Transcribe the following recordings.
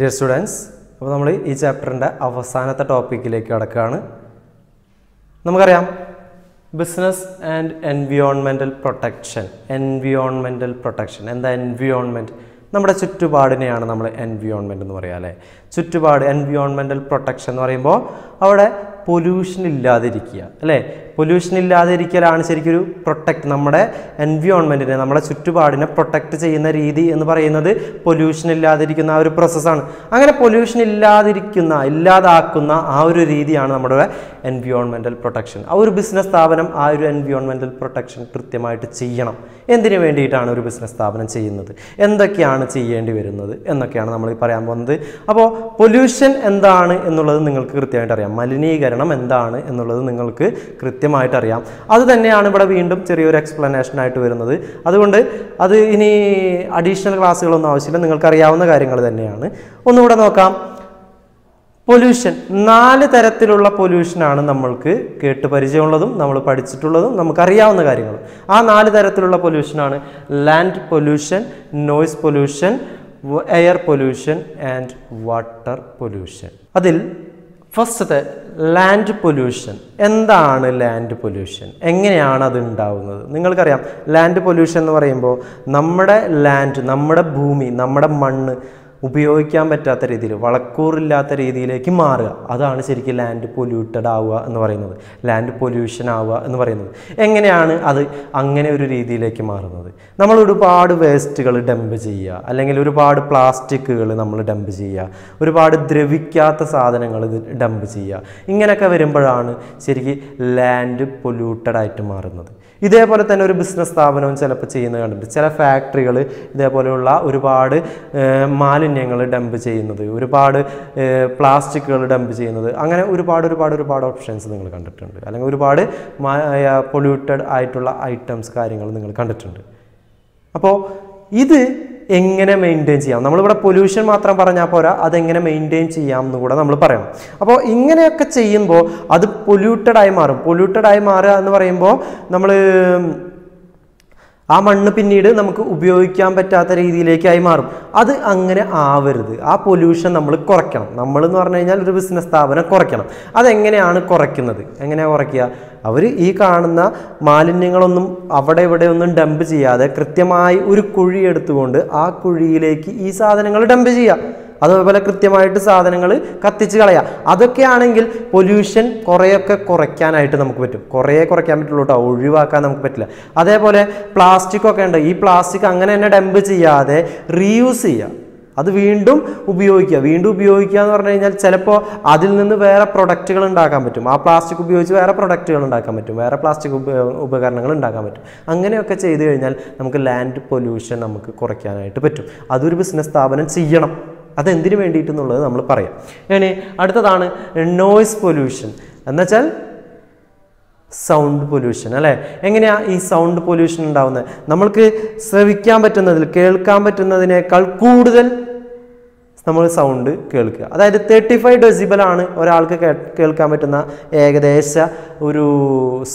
Dear students അപ്പോൾ നമ്മൾ ഈ ചാപ്റ്ററിന്റെ അവസാനത്തെ ടോപ്പിക്കിലേക്ക് കടക്കുകയാണ്. നമുക്കറിയാം ബിസിനസ് ആൻഡ് എൻവിയോൺമെന്റൽ പ്രൊട്ടക്ഷൻ എൻവിയോൺമെന്റൽ പ്രൊട്ടക്ഷൻ എന്താ എൻവിയോൺമെന്റ് നമ്മുടെ ചുറ്റുപാടിനെയാണ് നമ്മൾ എൻവിയോൺമെന്റ് എന്ന് പറയുക അല്ലേ? ചുറ്റുപാട് എൻവിയോൺമെന്റൽ പ്രൊട്ടക്ഷൻ എന്ന് പറയുമ്പോൾ അവിടെ പൊല്യൂഷൻ ഇല്ലാതിരിക്കുക അല്ലേ? പൊല്യൂഷൻ ഇല്ലാതിരിക്കലാണ് ശരിക്കൊരു ഒരു പ്രൊട്ടക്റ്റ് നമ്മുടെ എൻവിയോൺമെന്റിനെ നമ്മുടെ ചുറ്റുപാടിനെ പ്രൊട്ടക്റ്റ് ചെയ്യുന്ന രീതി എന്ന് പറയുന്നത് പൊല്യൂഷൻ ഇല്ലാതിരിക്കുന്ന ആ ഒരു പ്രോസസ്സാണ് അങ്ങനെ പൊല്യൂഷൻ ഇല്ലാതിരിക്കുന്ന ഇല്ലാതാക്കുന്ന ആ ഒരു രീതിയാണ് നമ്മുടെ എൻവിയോൺമെന്റൽ പ്രൊട്ടക്ഷൻ ആ ഒരു ബിസിനസ് സ്ഥാപനം ആ ഒരു എൻവിയോൺമെന്റൽ പ്രൊട്ടക്ഷൻ കൃത്യമായിട്ട് ചെയ്യണം. എന്തിനു വേണ്ടിയിട്ടാണ് ഒരു ബിസിനസ് സ്ഥാപനം ചെയ്യുന്നത്? എന്തൊക്കെയാണ് ചെയ്യേണ്ടി വരുന്നത്? എന്നൊക്കെയാണ് നമ്മൾ പറയാൻ പോകുന്നത്. അപ്പോൾ പൊല്യൂഷൻ എന്താണ് എന്നുള്ളത് നിങ്ങൾക്ക് കൃത്യമായിട്ട് അറിയാം. മലിനീകരണം എന്താണ് എന്നുള്ളത് നിങ്ങൾക്ക് കൃത്യമായിട്ട് അറിയാം. അത് തന്നെയാണ് ഇവിടെ വീണ്ടും ചെറിയൊരു എക്സ്പ്ലനേഷൻ ആയിട്ട് വരുന്നത്. അതുകൊണ്ട് അത് ഇനി അഡീഷണൽ ക്ലാസ്സുകളൊന്നും ആവശ്യമില്ല. നിങ്ങൾക്ക് അറിയാവുന്ന കാര്യങ്ങൾ തന്നെയാണ്. ഒന്നുകൂടെ നോക്കാം. പൊല്യൂഷൻ നാല് തരത്തിലുള്ള പൊല്യൂഷനാണ് നമ്മൾക്ക് കേട്ട് പരിചയമുള്ളതും നമ്മൾ പഠിച്ചിട്ടുള്ളതും നമുക്കറിയാവുന്ന കാര്യങ്ങൾ. ആ നാല് തരത്തിലുള്ള പൊല്യൂഷനാണ് land pollution noise pollution air pollution and water pollution അതിൽ ഫസ്റ്റത്തെ ലാൻഡ് പൊല്യൂഷൻ എന്താണ് ലാൻഡ് പൊല്യൂഷൻ എങ്ങനെയാണ് അത് ഉണ്ടാവുന്നത്? നിങ്ങൾക്കറിയാം ലാൻഡ് പൊല്യൂഷൻ എന്ന് പറയുമ്പോൾ നമ്മുടെ ലാൻഡ് നമ്മുടെ ഭൂമി നമ്മുടെ മണ്ണ് ഉപയോഗിക്കാൻ പറ്റാത്ത രീതിയിൽ വളക്കൂറില്ലാത്ത രീതിയിലേക്ക് മാറുക. അതാണ് ശരിക്കും ലാൻഡ് പൊല്യൂട്ടഡ് ആവുക എന്ന് പറയുന്നത്. ലാൻഡ് പൊല്യൂഷൻ ആവുക എന്ന് പറയുന്നത്. എങ്ങനെയാണ് അത് അങ്ങനെ ഒരു രീതിയിലേക്ക് മാറുന്നത്? നമ്മൾ ഒരുപാട് വേസ്റ്റുകൾ ഡംപ് ചെയ്യുക. അല്ലെങ്കിൽ ഒരുപാട് പ്ലാസ്റ്റിക്കുകൾ നമ്മൾ ഡംപ് ചെയ്യുക. ഒരുപാട് ദ്രവിക്കാത്ത സാധനങ്ങൾ ഡംപ് ചെയ്യുക. ഇങ്ങനെയൊക്കെ വരുമ്പോഴാണ് ശരിക്കും ലാൻഡ് പൊല്യൂട്ടഡ് ആയിട്ട് മാറുന്നത്. ഇതേപോലെ തന്നെ ഒരു ബിസിനസ് സ്ഥാപനവും ചിലപ്പോൾ ചെയ്യുന്നത് കണ്ടിട്ടുണ്ട്. ചില ഫാക്ടറികൾ ഇതേപോലെയുള്ള ഒരുപാട് മാലിന്യങ്ങൾ ഡംപ് ചെയ്യുന്നത് ഒരുപാട് പ്ലാസ്റ്റിക്കുകൾ ഡംപ് ചെയ്യുന്നത്. അങ്ങനെ ഒരുപാട് ഒരുപാട് ഒരുപാട് ഓപ്ഷൻസ് നിങ്ങൾ കണ്ടിട്ടുണ്ട്. അല്ലെങ്കിൽ ഒരുപാട് പൊല്യൂട്ടഡ് ആയിട്ടുള്ള ഐറ്റംസ് കാര്യങ്ങൾ നിങ്ങൾ കണ്ടിട്ടുണ്ട്. അപ്പോൾ ഇത് എങ്ങനെ മെയിന്റെയിൻ ചെയ്യാം? നമ്മളിവിടെ പൊല്യൂഷൻ മാത്രം പറഞ്ഞാൽ പോരാ അതെങ്ങനെ മെയിന്റെയിൻ ചെയ്യാം എന്ന് കൂടെ നമ്മൾ പറയണം. അപ്പോൾ ഇങ്ങനെയൊക്കെ ചെയ്യുമ്പോൾ അത് പൊല്യൂട്ടഡ് ആയി മാറും. പൊല്യൂട്ടഡ് ആയി മാറുക എന്ന് പറയുമ്പോൾ നമ്മൾ ആ മണ്ണ് പിന്നീട് നമുക്ക് ഉപയോഗിക്കാൻ പറ്റാത്ത രീതിയിലേക്കായി മാറും. അത് അങ്ങനെ ആവരുത്. ആ പൊല്യൂഷൻ നമ്മൾ കുറയ്ക്കണം. നമ്മൾ എന്ന് പറഞ്ഞു കഴിഞ്ഞാൽ ഒരു ബിസിനസ് സ്ഥാപനം കുറയ്ക്കണം. അതെങ്ങനെയാണ് കുറയ്ക്കുന്നത്? എങ്ങനെയാണ് കുറയ്ക്കുക? അവർ ഈ കാണുന്ന മാലിന്യങ്ങളൊന്നും അവിടെ ഇവിടെ ഒന്നും ഡംപ് ചെയ്യാതെ കൃത്യമായി ഒരു കുഴി എടുത്തുകൊണ്ട് ആ കുഴിയിലേക്ക് ഈ സാധനങ്ങൾ ഡംപ് ചെയ്യുക. അതുപോലെ കൃത്യമായിട്ട് സാധനങ്ങൾ കത്തിച്ച് കളയുക. അതൊക്കെയാണെങ്കിൽ പൊല്യൂഷൻ കുറേയൊക്കെ കുറയ്ക്കാനായിട്ട് നമുക്ക് പറ്റും. കുറേ കുറയ്ക്കാൻ പറ്റുള്ളൂ കേട്ടോ ഒഴിവാക്കാൻ നമുക്ക് പറ്റില്ല. അതേപോലെ പ്ലാസ്റ്റിക് ഒക്കെ ഉണ്ട്. ഈ പ്ലാസ്റ്റിക് അങ്ങനെ തന്നെ ഡംപ് ചെയ്യാതെ റീയൂസ് ചെയ്യുക. അത് വീണ്ടും ഉപയോഗിക്കുക. വീണ്ടും ഉപയോഗിക്കുക എന്ന് പറഞ്ഞു കഴിഞ്ഞാൽ ചിലപ്പോൾ അതിൽ നിന്ന് വേറെ പ്രൊഡക്റ്റുകൾ ഉണ്ടാക്കാൻ പറ്റും. ആ പ്ലാസ്റ്റിക് ഉപയോഗിച്ച് വേറെ പ്രൊഡക്റ്റുകൾ ഉണ്ടാക്കാൻ പറ്റും. വേറെ പ്ലാസ്റ്റിക് ഉപകരണങ്ങൾ ഉണ്ടാക്കാൻ പറ്റും. അങ്ങനെയൊക്കെ ചെയ്തു കഴിഞ്ഞാൽ നമുക്ക് ലാൻഡ് പൊല്യൂഷൻ നമുക്ക് കുറയ്ക്കാനായിട്ട് പറ്റും. അതൊരു ബിസിനസ് സ്ഥാപനം ചെയ്യണം. അതെന്തിനു വേണ്ടിയിട്ടെന്നുള്ളത് നമ്മൾ പറയാം. ഇനി അടുത്തതാണ് നോയ്സ് പൊല്യൂഷൻ എന്നുവെച്ചാൽ സൗണ്ട് പൊല്യൂഷൻ അല്ലേ? എങ്ങനെയാണ് ഈ സൗണ്ട് പൊല്യൂഷൻ ഉണ്ടാവുന്നത്? നമ്മൾക്ക് ശ്രവിക്കാൻ പറ്റുന്നതിൽ കേൾക്കാൻ പറ്റുന്നതിനേക്കാൾ കൂടുതൽ നമ്മൾ സൗണ്ട് കേൾക്കുക. അതായത് തേർട്ടി ഫൈവ് ഡെസിബലാണ് ഒരാൾക്ക് കേൾക്കാൻ പറ്റുന്ന ഏകദേശ ഒരു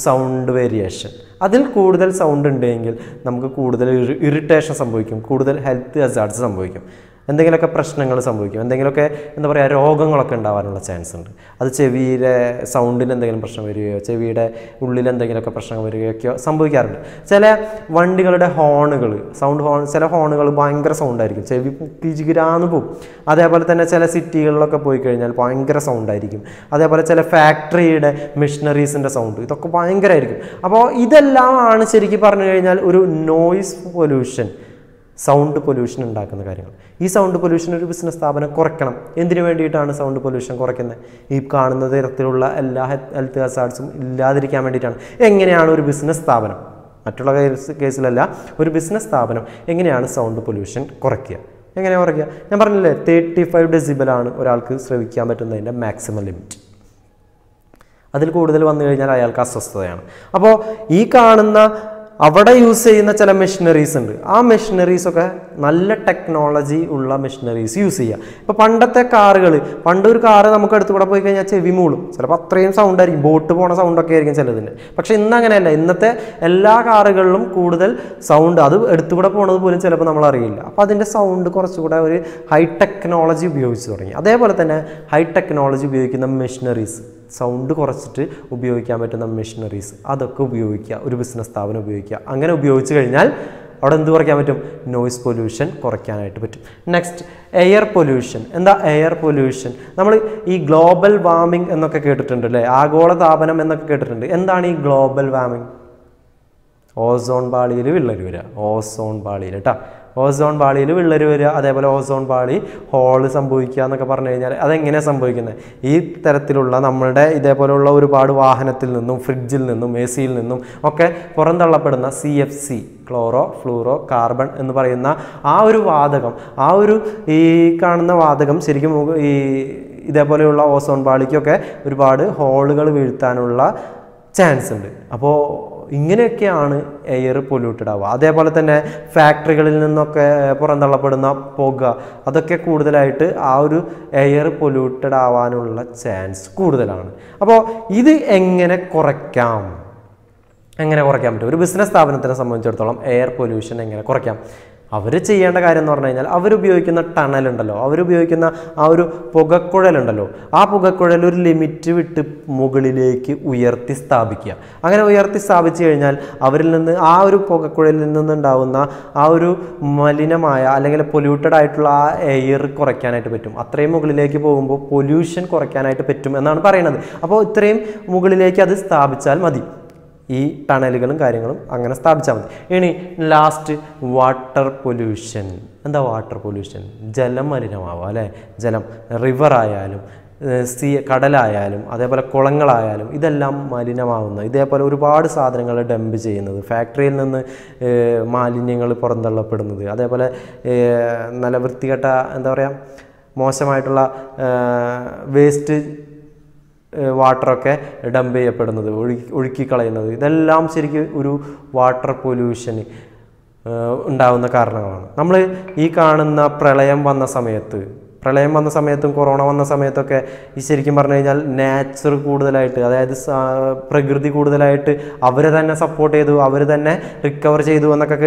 സൗണ്ട് വേരിയേഷൻ അതിൽ കൂടുതൽ സൗണ്ട് ഉണ്ടെങ്കിൽ നമുക്ക് കൂടുതൽ ഇറിറ്റേഷൻ സംഭവിക്കും കൂടുതൽ ഹെൽത്ത് ഹസാർഡ്സ് സംഭവിക്കും. എന്തെങ്കിലുമൊക്കെ പ്രശ്നങ്ങൾ സംഭവിക്കും. എന്തെങ്കിലുമൊക്കെ എന്താ പറയുക രോഗങ്ങളൊക്കെ ഉണ്ടാവാനുള്ള ചാൻസ് ഉണ്ട്. അത് ചെവിയിലെ സൗണ്ടിന് എന്തെങ്കിലും പ്രശ്നം വരികയോ ചെവിയുടെ ഉള്ളിൽ എന്തെങ്കിലുമൊക്കെ പ്രശ്നം വരികയൊക്കെയോ സംഭവിക്കാറുണ്ട്. ചില വണ്ടികളുടെ ഹോണുകൾ സൗണ്ട് ഹോൺ ചില ഹോണുകൾ ഭയങ്കര സൗണ്ടായിരിക്കും ചെവി കിജികിരാന്ന് പോകും അതേപോലെ തന്നെ ചില സിറ്റികളിലൊക്കെ പോയി കഴിഞ്ഞാൽ ഭയങ്കര സൗണ്ടായിരിക്കും അതേപോലെ ചില ഫാക്ടറിയുടെ മെഷീനറീസിന്റെ സൗണ്ട് ഇതൊക്കെ ഭയങ്കരമായിരിക്കും. അപ്പോൾ ഇതെല്ലാം ആണ് ശരിക്കും പറഞ്ഞു കഴിഞ്ഞാൽ ഒരു നോയിസ് പൊല്യൂഷൻ സൗണ്ട് പൊല്യൂഷൻ ഉണ്ടാക്കുന്ന കാര്യങ്ങൾ. ഈ സൗണ്ട് പൊല്യൂഷൻ ഒരു ബിസിനസ് സ്ഥാപനം കുറയ്ക്കണം. എന്തിനു വേണ്ടിയിട്ടാണ് സൗണ്ട് പൊല്യൂഷൻ കുറയ്ക്കുന്നത്? ഈ കാണുന്ന തരത്തിലുള്ള എല്ലാ ഹെൽത്ത് ഹസാർഡ്സും ഇല്ലാതിരിക്കാൻ വേണ്ടിയിട്ടാണ്. എങ്ങനെയാണ് ഒരു ബിസിനസ് സ്ഥാപനം? മറ്റുള്ള കേസ് കേസിലല്ല ഒരു ബിസിനസ് സ്ഥാപനം എങ്ങനെയാണ് സൗണ്ട് പൊല്യൂഷൻ കുറയ്ക്കുക? എങ്ങനെ കുറയ്ക്കുക? ഞാൻ പറഞ്ഞില്ലേ തേർട്ടി ഫൈവ് ഡെസിബലാണ് ഒരാൾക്ക് ശ്രവിക്കാൻ പറ്റുന്നതിന്റെ മാക്സിമം ലിമിറ്റ് അതിൽ കൂടുതൽ വന്നു കഴിഞ്ഞാൽ അയാൾക്ക് അസ്വസ്ഥതയാണ്. അപ്പോൾ ഈ കാണുന്ന അവിടെ യൂസ് ചെയ്യുന്ന ചില മെഷീനറീസ് ഉണ്ട്. ആ മെഷീനറീസ് ഒക്കെ നല്ല ടെക്നോളജി ഉള്ള മെഷീനറീസ് യൂസ് ചെയ്യുക ഇപ്പോൾ പണ്ടത്തെ കാറുകൾ പണ്ടൊരു ഒരു കാറ് നമുക്ക് അടുത്ത് കൂടെ പോയി കഴിഞ്ഞാൽ ചെവി മൂളും. ചിലപ്പോൾ അത്രയും സൗണ്ട് ആയിരിക്കും. ബോട്ട് പോണ സൗണ്ടൊക്കെ ആയിരിക്കും ചിലതിന്. പക്ഷേ ഇന്ന് അങ്ങനെയല്ല ഇന്നത്തെ എല്ലാ കാറുകളിലും കൂടുതൽ സൗണ്ട് അത് എടുത്തുകൂടെ പോണത് പോലും ചിലപ്പോൾ നമ്മൾ അറിയില്ല. അപ്പോൾ അതിന്റെ സൗണ്ട് കുറച്ചുകൂടെ ഒരു ഹൈ ടെക്നോളജി ഉപയോഗിച്ച് തുടങ്ങി. അതേപോലെ തന്നെ ഹൈ ടെക്നോളജി ഉപയോഗിക്കുന്ന മെഷീനറീസ് സൗണ്ട് കുറച്ചിട്ട് ഉപയോഗിക്കാൻ പറ്റുന്ന മെഷീനറീസ് അതൊക്കെ ഉപയോഗിക്കുക ഒരു ബിസിനസ് സ്ഥാപനം ഉപയോഗിക്കുക. അങ്ങനെ ഉപയോഗിച്ച് കഴിഞ്ഞാൽ അവിടെ എന്ത് കുറയ്ക്കാൻ പറ്റും? നോയിസ് പൊല്യൂഷൻ കുറയ്ക്കാനായിട്ട് പറ്റും. നെക്സ്റ്റ് എയർ പൊല്യൂഷൻ എന്താ എയർ പൊല്യൂഷൻ നമ്മൾ ഈ ഗ്ലോബൽ വാർമിംഗ് എന്നൊക്കെ കേട്ടിട്ടുണ്ട് അല്ലേ ആഗോളതാപനം എന്നൊക്കെ കേട്ടിട്ടുണ്ട്. എന്താണ് ഈ ഗ്ലോബൽ വാർമിംഗ് ഓസോൺ പാളിയിൽ വിള്ളൽ വരിക. ഓസോൺ പാളിയിൽ കേട്ടോ ഓസോൺ പാളിയിൽ വിള്ളൽ വരിക അതേപോലെ ഓസോൺ പാളി ഹോൾ സംഭവിക്കുക എന്നൊക്കെ പറഞ്ഞു കഴിഞ്ഞാൽ അതെങ്ങനെയാണ് സംഭവിക്കുന്നത്? ഈ തരത്തിലുള്ള നമ്മളുടെ ഇതേപോലെയുള്ള ഒരുപാട് വാഹനത്തിൽ നിന്നും ഫ്രിഡ്ജിൽ നിന്നും എ സിയിൽ നിന്നും ഒക്കെ പുറന്തള്ളപ്പെടുന്ന C F C chloro fluoro carbon എന്ന് പറയുന്ന ആ ഒരു വാതകം ആ ഒരു ഈ കാണുന്ന വാതകം ശരിക്കും ഈ ഇതേപോലെയുള്ള ഓസോൺ പാളിക്കൊക്കെ ഒരുപാട് ഹോളുകൾ വീഴ്ത്താനുള്ള ചാൻസ് ഉണ്ട്. അപ്പോൾ ഇങ്ങനെയൊക്കെയാണ് എയർ പൊല്യൂട്ടഡ് ആവുക. അതേപോലെ തന്നെ ഫാക്ടറികളിൽ നിന്നൊക്കെ പുറന്തള്ളപ്പെടുന്ന പുക അതൊക്കെ കൂടുതലായിട്ട് ആ ഒരു എയർ പൊല്യൂട്ടഡ് ആവാനുള്ള ചാൻസ് കൂടുതലാണ്. അപ്പോൾ ഇത് എങ്ങനെ കുറയ്ക്കാം? എങ്ങനെ കുറയ്ക്കാൻ പറ്റും? ഒരു ബിസിനസ് സ്ഥാപനത്തിനെ സംബന്ധിച്ചിടത്തോളം എയർ പൊല്യൂഷൻ എങ്ങനെ കുറയ്ക്കാം? അവർ ചെയ്യേണ്ട കാര്യം എന്ന് പറഞ്ഞു കഴിഞ്ഞാൽ അവരുപയോഗിക്കുന്ന ടണലുണ്ടല്ലോ അവരുപയോഗിക്കുന്ന ആ ഒരു പുകക്കുഴലുണ്ടല്ലോ. ആ പുകക്കുഴൽ ഒരു ലിമിറ്റ് വിട്ട് മുകളിലേക്ക് ഉയർത്തി സ്ഥാപിക്കുക. അങ്ങനെ ഉയർത്തി സ്ഥാപിച്ചു കഴിഞ്ഞാൽ അവരിൽ നിന്ന് ആ ഒരു പുകക്കുഴലിൽ നിന്നുണ്ടാവുന്ന ആ ഒരു മലിനമായ അല്ലെങ്കിൽ പൊല്യൂട്ടഡ് ആയിട്ടുള്ള ആ എയർ കുറയ്ക്കാനായിട്ട് പറ്റും. അത്രയും മുകളിലേക്ക് പോകുമ്പോൾ പൊല്യൂഷൻ കുറയ്ക്കാനായിട്ട് പറ്റും എന്നാണ് പറയുന്നത്. അപ്പോൾ ഇത്രയും മുകളിലേക്ക് അത് സ്ഥാപിച്ചാൽ മതി. ഈ ടണലുകളും കാര്യങ്ങളും അങ്ങനെ സ്ഥാപിച്ചാൽ മതി. ഇനി ലാസ്റ്റ് വാട്ടർ പൊല്യൂഷൻ എന്താ വാട്ടർ പൊല്യൂഷൻ ജലം മലിനമാവുക അല്ലേ? ജലം റിവർ ആയാലും സീ കടലായാലും അതേപോലെ കുളങ്ങളായാലും ഇതെല്ലാം മലിനമാവുന്ന ഇതേപോലെ ഒരുപാട് സാധനങ്ങൾ ഡംപ് ചെയ്യുന്നത് ഫാക്ടറിയിൽ നിന്ന് മാലിന്യങ്ങൾ പുറന്തള്ളപ്പെടുന്നത് അതേപോലെ നല്ല വൃത്തികെട്ട എന്താ പറയുക മോശമായിട്ടുള്ള വേസ്റ്റ് വാട്ടറൊക്കെ ഡംപ് ചെയ്യപ്പെടുന്നത് ഒഴുക്കി ഒഴുക്കി കളയുന്നത് ഇതെല്ലാം ശരിക്കും ഒരു വാട്ടർ പൊല്യൂഷന് ഉണ്ടാവുന്ന കാരണങ്ങളാണ്. നമ്മൾ ഈ കാണുന്ന പ്രളയം വന്ന സമയത്ത് പ്രളയം വന്ന സമയത്തും കൊറോണ വന്ന സമയത്തൊക്കെ ഈ ശരിക്കും പറഞ്ഞു കഴിഞ്ഞാൽ നാച്ചർ കൂടുതലായിട്ട് അതായത് പ്രകൃതി കൂടുതലായിട്ട് അവർ തന്നെ സപ്പോർട്ട് ചെയ്തു അവർ തന്നെ റിക്കവർ ചെയ്തു എന്നൊക്കെ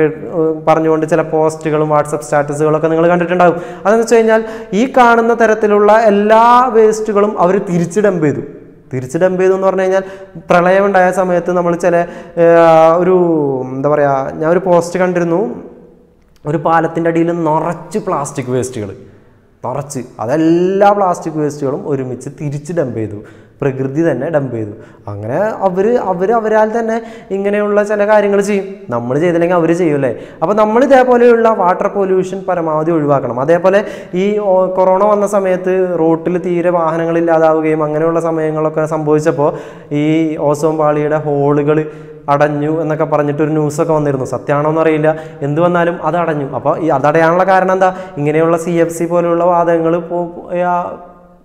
പറഞ്ഞുകൊണ്ട് ചില പോസ്റ്റുകളും വാട്സപ്പ് സ്റ്റാറ്റസുകളൊക്കെ നിങ്ങൾ കണ്ടിട്ടുണ്ടാകും. അതെന്ന് വെച്ച് കഴിഞ്ഞാൽ ഈ കാണുന്ന തരത്തിലുള്ള എല്ലാ വേസ്റ്റുകളും അവർ തിരിച്ച് ഡംപ് ചെയ്തു. തിരിച്ച് ഡംപ് ചെയ്തു എന്ന് പറഞ്ഞു കഴിഞ്ഞാൽ പ്രളയമുണ്ടായ സമയത്ത് നമ്മൾ ചില ഒരു എന്താ പറയുക ഞാൻ ഒരു പോസ്റ്റ് കണ്ടിരുന്നു. ഒരു പാലത്തിന്റെ അടിയിൽ നിറച്ച് പ്ലാസ്റ്റിക് വേസ്റ്റുകൾ നിറച്ച് അതെല്ലാ പ്ലാസ്റ്റിക് വേസ്റ്റുകളും ഒരുമിച്ച് തിരിച്ച് ഡംപ് ചെയ്തു. പ്രകൃതി തന്നെ ഡംപ് ചെയ്തു. അങ്ങനെ അവർ അവർ അവരാൽ തന്നെ ഇങ്ങനെയുള്ള ചില കാര്യങ്ങൾ ചെയ്യും. നമ്മൾ ചെയ്തില്ലെങ്കിൽ അവർ ചെയ്യൂലേ അപ്പോൾ നമ്മൾ ഇതേപോലെയുള്ള വാട്ടർ പൊല്യൂഷൻ പരമാവധി ഒഴിവാക്കണം. അതേപോലെ ഈ കൊറോണ വന്ന സമയത്ത് റോട്ടിൽ തീരെ വാഹനങ്ങളില്ലാതാവുകയും അങ്ങനെയുള്ള സമയങ്ങളൊക്കെ സംഭവിച്ചപ്പോൾ ഈ ഓസോം പാളിയുടെ ഹോളുകൾ അടഞ്ഞു എന്നൊക്കെ പറഞ്ഞിട്ട് ഒരു ന്യൂസൊക്കെ വന്നിരുന്നു. സത്യമാണോ എന്നറിയില്ല എന്ത് വന്നാലും അത് അടഞ്ഞു. അപ്പോൾ ഈ അതടയാനുള്ള കാരണം എന്താ? ഇങ്ങനെയുള്ള സി എഫ് സി പോലെയുള്ള വാദങ്ങൾ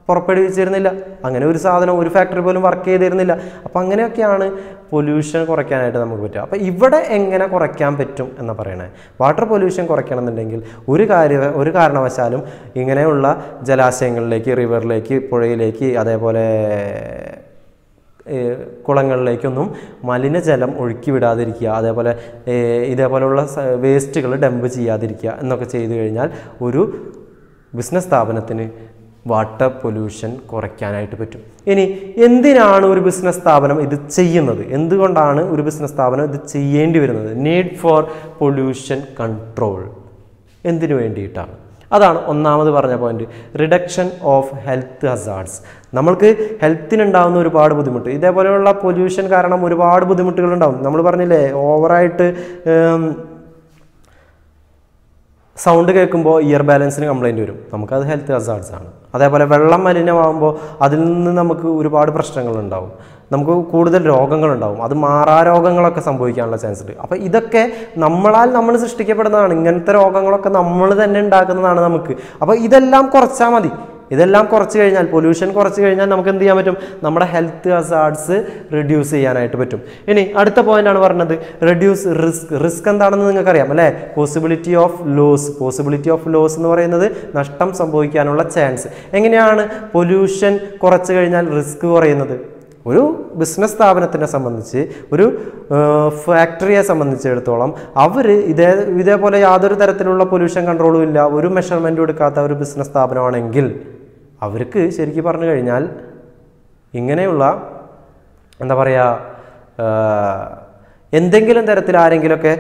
പുറപ്പെടുവിച്ചിരുന്നില്ല. അങ്ങനെ ഒരു സാധനം ഒരു ഫാക്ടറി പോലും വർക്ക് ചെയ്തിരുന്നില്ല. അപ്പോൾ അങ്ങനെയൊക്കെയാണ് പൊല്യൂഷൻ കുറയ്ക്കാനായിട്ട് നമുക്ക് പറ്റുക. അപ്പോൾ ഇവിടെ എങ്ങനെ കുറയ്ക്കാൻ പറ്റും എന്ന് പറയണേ? വാട്ടർ പൊല്യൂഷൻ കുറയ്ക്കണമെന്നുണ്ടെങ്കിൽ ഒരു കാര്യ ഒരു കാരണവശാലും ഇങ്ങനെയുള്ള ജലാശയങ്ങളിലേക്ക് റിവറിലേക്ക് പുഴയിലേക്ക് അതേപോലെ കുളങ്ങളിലേക്കൊന്നും മലിനജലം ഒഴുക്കി വിടാതിരിക്കുക അതേപോലെ ഇതേപോലെയുള്ള വേസ്റ്റുകൾ ഡംപ് ചെയ്യാതിരിക്കുക എന്നൊക്കെ ചെയ്തു കഴിഞ്ഞാൽ ഒരു ബിസിനസ് സ്ഥാപനത്തിന് വാട്ടർ പൊല്യൂഷൻ കുറയ്ക്കാനായിട്ട് പറ്റും. ഇനി എന്തിനാണ് ഒരു ബിസിനസ് സ്ഥാപനം ഇത് ചെയ്യുന്നത്? എന്തുകൊണ്ടാണ് ഒരു ബിസിനസ് സ്ഥാപനം ഇത് ചെയ്യേണ്ടി വരുന്നത്? നീഡ് ഫോർ പൊല്യൂഷൻ കൺട്രോൾ എന്തിനു വേണ്ടിയിട്ടാണ്? അതാണ് ഒന്നാമത് പറഞ്ഞ point reduction of health hazards നമ്മൾക്ക് ഹെൽത്തിനുണ്ടാകുന്ന ഒരുപാട് ബുദ്ധിമുട്ട്. ഇതേപോലെയുള്ള പൊല്യൂഷൻ കാരണം ഒരുപാട് ബുദ്ധിമുട്ടുകൾ ഉണ്ടാവും നമ്മൾ പറഞ്ഞില്ലേ ഓവറായിട്ട് സൗണ്ട് കേൾക്കുമ്പോൾ ഇയർ ബാലൻസിന് കംപ്ലൈന്റ് വരും. നമുക്കത് ഹെൽത്ത് ഹസാർഡ്സ് ആണ്. അതേപോലെ വെള്ളം മലിനമാകുമ്പോൾ അതിൽ നിന്ന് നമുക്ക് ഒരുപാട് പ്രശ്നങ്ങൾ പ്രശ്നങ്ങളുണ്ടാവും. നമുക്ക് കൂടുതൽ രോഗങ്ങളുണ്ടാവും. അത് മാറാ രോഗങ്ങളൊക്കെ സംഭവിക്കാനുള്ള ചാൻസ് ഉണ്ട്. അപ്പോൾ ഇതൊക്കെ നമ്മളാൽ നമ്മൾ സൃഷ്ടിക്കപ്പെടുന്നതാണ്. ഇങ്ങനത്തെ രോഗങ്ങളൊക്കെ നമ്മൾ തന്നെ ഉണ്ടാക്കുന്നതാണ് നമുക്ക്. അപ്പോൾ ഇതെല്ലാം കുറച്ചാൽ മതി. ഇതെല്ലാം കുറച്ച് കഴിഞ്ഞാൽ പൊല്യൂഷൻ കുറച്ച് കഴിഞ്ഞാൽ നമുക്ക് എന്ത് ചെയ്യാൻ പറ്റും? നമ്മുടെ ഹെൽത്ത് ഹസാർഡ്സ് റിഡ്യൂസ് ചെയ്യാനായിട്ട് പറ്റും. ഇനി അടുത്ത പോയിന്റ് ആണ് പറഞ്ഞത്. റിഡ്യൂസ് റിസ്ക് റിസ്ക് എന്താണെന്ന് നിങ്ങൾക്കറിയാം അല്ലേ? Possibility of loss possibility of loss എന്ന് പറയുന്നത് നഷ്ടം സംഭവിക്കാനുള്ള ചാൻസ് എങ്ങനെയാണ്? പൊല്യൂഷൻ കുറച്ച് കഴിഞ്ഞാൽ റിസ്ക് കുറയുന്നത്. ഒരു ബിസിനസ് സ്ഥാപനത്തിനെ സംബന്ധിച്ച് ഒരു ഫാക്ടറിയെ സംബന്ധിച്ചിടത്തോളം അവർ ഇതേ ഇതേപോലെ യാതൊരു തരത്തിലുള്ള പൊല്യൂഷൻ കൺട്രോളും ഇല്ല ഒരു മെഷർമെന്റും എടുക്കാത്ത ഒരു ബിസിനസ് സ്ഥാപനമാണെങ്കിൽ അവർക്ക് ശരിക്കും പറഞ്ഞു കഴിഞ്ഞാൽ ഇങ്ങനെയുള്ള എന്താ പറയുക എന്തെങ്കിലും തരത്തിൽ ആരെങ്കിലുമൊക്കെ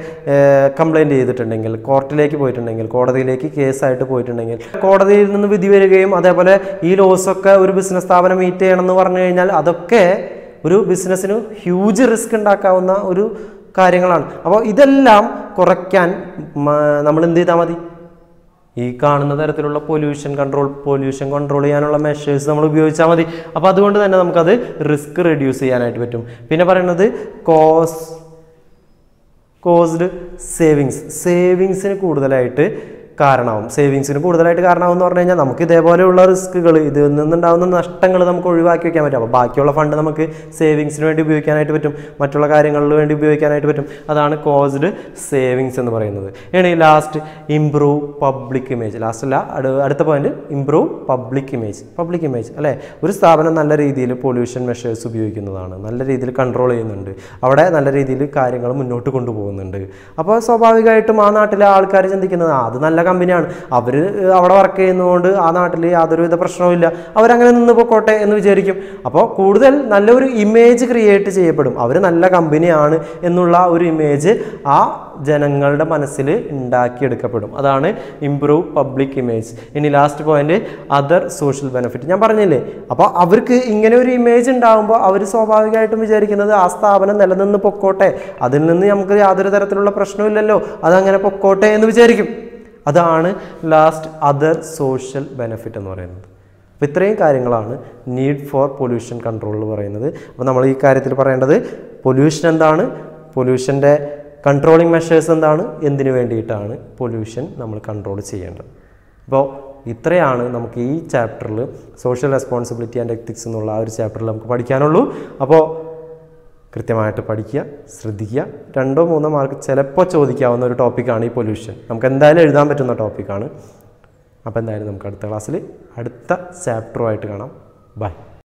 കംപ്ലൈന്റ് ചെയ്തിട്ടുണ്ടെങ്കിൽ കോർട്ടിലേക്ക് പോയിട്ടുണ്ടെങ്കിൽ കോടതിയിലേക്ക് കേസായിട്ട് പോയിട്ടുണ്ടെങ്കിൽ കോടതിയിൽ നിന്ന് വിധി വരികയും അതേപോലെ ഈ ലോസൊക്കെ ഒരു ബിസിനസ് സ്ഥാപനം മീറ്റ് ചെയ്യണമെന്ന് പറഞ്ഞു കഴിഞ്ഞാൽ അതൊക്കെ ഒരു ബിസിനസ്സിന് ഹ്യൂജ് റിസ്ക് ഉണ്ടാക്കാവുന്ന ഒരു കാര്യങ്ങളാണ്. അപ്പോൾ ഇതെല്ലാം കുറയ്ക്കാൻ നമ്മൾ എന്ത് ചെയ്താൽ മതി? ഈ കാണുന്ന തരത്തിലുള്ള പൊല്യൂഷൻ കൺട്രോൾ പൊല്യൂഷൻ കൺട്രോൾ ചെയ്യാനുള്ള മെഷേഴ്സ് നമ്മൾ ഉപയോഗിച്ചാൽ മതി. അപ്പോൾ അതുകൊണ്ട് തന്നെ നമുക്കത് റിസ്ക് റെഡ്യൂസ് ചെയ്യാനായിട്ട് പറ്റും. പിന്നെ പറയുന്നത് കോസ് കോസ്ഡ് സേവിങ്സ് സേവിങ്സിന് കൂടുതലായിട്ട് കാരണമാവും. സേവിങ്സിന് കൂടുതലായിട്ട് കാരണമാവും എന്ന് പറഞ്ഞു കഴിഞ്ഞാൽ നമുക്ക് ഇതേപോലെയുള്ള റിസ്കുകൾ ഇതിൽ നിന്നുണ്ടാകുന്ന നഷ്ടങ്ങൾ നമുക്ക് ഒഴിവാക്കി വെക്കാൻ പറ്റും. അപ്പോൾ ബാക്കിയുള്ള ഫണ്ട് നമുക്ക് സേവിങ്സിന് വേണ്ടി ഉപയോഗിക്കാനായിട്ട് പറ്റും. മറ്റുള്ള കാര്യങ്ങളിൽ വേണ്ടി ഉപയോഗിക്കാനായിട്ട് പറ്റും. അതാണ് കോസ്ഡ് സേവിങ്സ് എന്ന് പറയുന്നത്. ഇനി last improve public image last അല്ല അടു- അടുത്ത point improve public image public image അല്ലേ? ഒരു സ്ഥാപനം നല്ല രീതിയിൽ പൊല്യൂഷൻ മെഷേഴ്സ് ഉപയോഗിക്കുന്നതാണ്. നല്ല രീതിയിൽ കൺട്രോൾ ചെയ്യുന്നുണ്ട്. അവിടെ നല്ല രീതിയിൽ കാര്യങ്ങൾ മുന്നോട്ട് കൊണ്ടുപോകുന്നുണ്ട്. അപ്പോൾ സ്വാഭാവികമായിട്ടും ആ നാട്ടിലെ ആൾക്കാർ ചിന്തിക്കുന്നത് അത് നല്ല കമ്പനിയാണ്. അവർ അവിടെ വർക്ക് ചെയ്യുന്നതുകൊണ്ട് ആ നാട്ടിൽ യാതൊരുവിധ പ്രശ്നവുമില്ല അവരങ്ങനെ നിന്ന് പൊക്കോട്ടെ എന്ന് വിചാരിക്കും. അപ്പോൾ കൂടുതൽ നല്ലൊരു ഇമേജ് ക്രിയേറ്റ് ചെയ്യപ്പെടും. അവർ നല്ല കമ്പനിയാണ് എന്നുള്ള ഒരു ഇമേജ് ആ ജനങ്ങളുടെ മനസ്സിൽ ഉണ്ടാക്കിയെടുക്കപ്പെടും. അതാണ് ഇംപ്രൂവ് പബ്ലിക് ഇമേജ് ഇനി last point other social benefit ഞാൻ പറഞ്ഞില്ലേ? അപ്പോൾ അവർക്ക് ഇങ്ങനെ ഒരു ഇമേജ് ഉണ്ടാകുമ്പോൾ അവർ സ്വാഭാവികമായിട്ടും വിചാരിക്കുന്നത് ആ സ്ഥാപനം നിലനിന്ന് പൊക്കോട്ടെ. അതിൽ നിന്ന് നമുക്ക് യാതൊരു തരത്തിലുള്ള പ്രശ്നമില്ലല്ലോ അതങ്ങനെ പൊക്കോട്ടെ എന്ന് വിചാരിക്കും. അതാണ് ലാസ്റ്റ് അതർ സോഷ്യൽ ബെനിഫിറ്റ് എന്ന് പറയുന്നത്. അപ്പോൾ ഇത്രയും കാര്യങ്ങളാണ് നീഡ് ഫോർ പൊല്യൂഷൻ കൺട്രോൾ എന്ന് പറയുന്നത്. അപ്പോൾ നമ്മൾ ഈ കാര്യത്തിൽ പറയേണ്ടത് പൊല്യൂഷൻ എന്താണ്? പൊല്യൂഷന്റെ കൺട്രോളിങ് മെഷേഴ്സ് എന്താണ്? എന്തിനു വേണ്ടിയിട്ടാണ് പൊല്യൂഷൻ നമ്മൾ കൺട്രോൾ ചെയ്യേണ്ടത്. അപ്പോൾ ഇത്രയാണ് നമുക്ക് ഈ ചാപ്റ്ററിൽ സോഷ്യൽ റെസ്പോൺസിബിലിറ്റി ആൻഡ് എത്തിക്സ് എന്നുള്ള ആ ഒരു ചാപ്റ്ററിൽ നമുക്ക് പഠിക്കാനുള്ളൂ. അപ്പോൾ കൃത്യമായിട്ട് പഠിക്കുക ശ്രദ്ധിക്കുക. രണ്ടോ മൂന്നോ മാർക്ക് ചിലപ്പോൾ ചോദിക്കാവുന്ന ഒരു ടോപ്പിക്കാണ് ഈ പൊല്യൂഷൻ നമുക്ക് എന്തായാലും എഴുതാൻ പറ്റുന്ന ടോപ്പിക്കാണ് അപ്പോൾ എന്തായാലും നമുക്ക് അടുത്ത ക്ലാസ്സിൽ അടുത്ത ചാപ്റ്ററുമായിട്ട് കാണാം. ബൈ